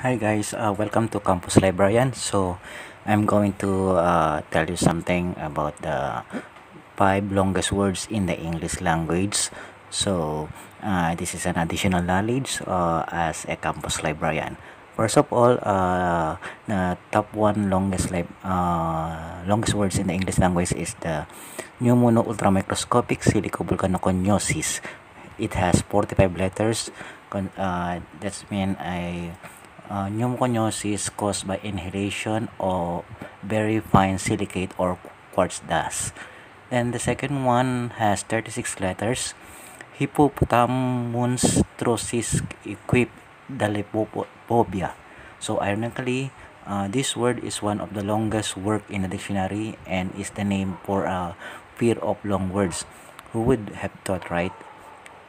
Hi guys, uh, welcome to Campus Librarian. So I'm going to uh, tell you something about the five longest words in the English language. So uh, this is an additional knowledge uh, as a campus librarian. First of all, uh, the top one longest uh, longest words in the English language is the pneumono ultramicroscopic silicovolcanoconiosis. It has 45 letters. That's mean I uh, pneumoconiosis caused by inhalation of very fine silicate or quartz dust. Then the second one has 36 letters. Hippopotamonstrosis equipdalipophobia. So ironically, uh, this word is one of the longest work in the dictionary and is the name for a fear of long words. Who would have thought, right?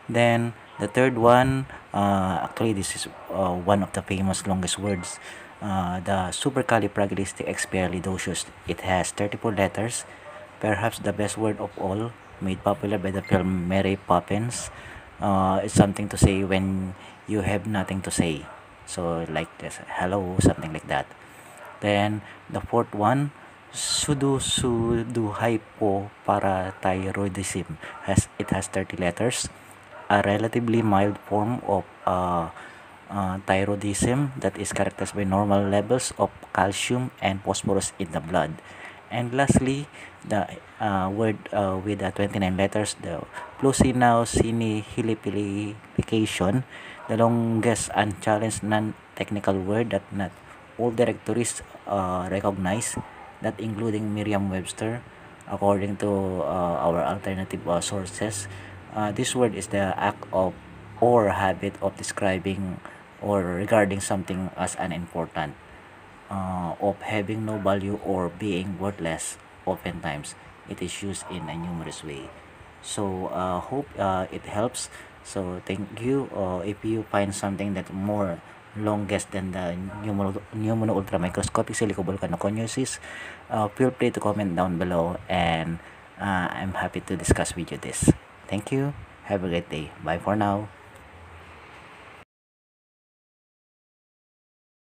Then the third one, uh, actually this is uh, one of the famous longest words. Uh, the supercalifragilisticexpialidocious. It has 34 letters. Perhaps the best word of all, made popular by the film Mary Poppins. Uh, it's something to say when you have nothing to say. So like this, hello, something like that. Then the fourth one, pseudopseudohypoparathyroidism. Has it has 30 letters. A relatively mild form of uh, uh, thyroidism that is characterized by normal levels of calcium and phosphorus in the blood. And lastly, the uh, word uh, with the 29 letters, the floccinaucinihilipilification, the longest unchallenged non-technical word that not all directories uh, recognize, that including Merriam-Webster, according to uh, our alternative uh, sources. Uh, this word is the act of or habit of describing or regarding something as unimportant, uh, of having no value or being worthless. Oftentimes, it is used in a numerous way. So, uh, hope uh, it helps. So, thank you. Uh, if you find something that more longest than the pneumono, ultramicroscopic silicovolcanoconiosis, uh, feel free to comment down below and uh, I'm happy to discuss with you this. Thank you. Have a great day. Bye for now.